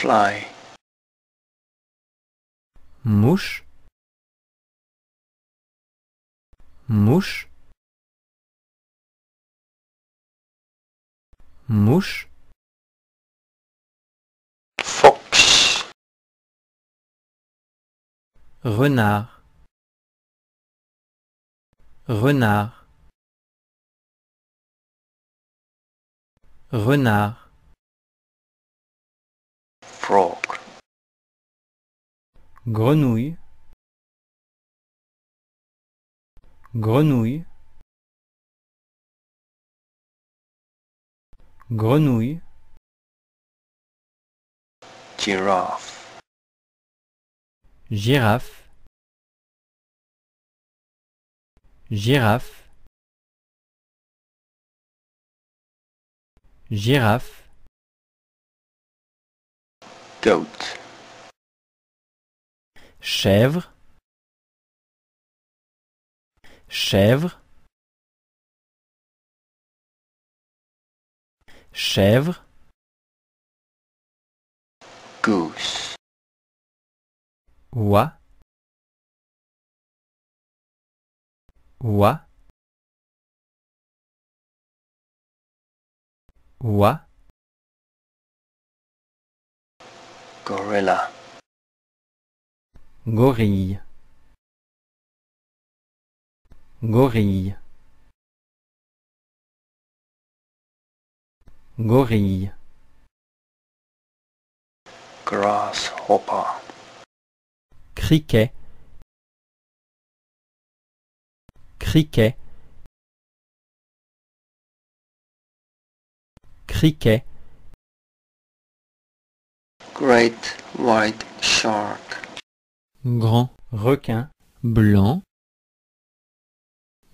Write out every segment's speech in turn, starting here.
fly, mouche, mouche, mouche, fox, renard, renard, renard, frog, grenouille, grenouille, grenouille, giraffe, girafe, girafe, girafe, goat, chèvre, chèvre, chèvre, goose, oie, oie, oie, gorilla, gorille, gorille, gorille, grasshopper, criquet, criquet, criquet, great white shark, grand requin blanc,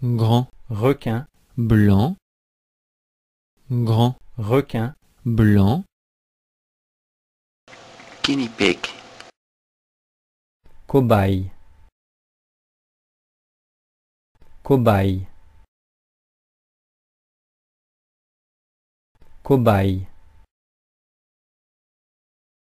grand requin blanc, grand requin blanc, guinea pig, cobaye, cobaye, cobaye,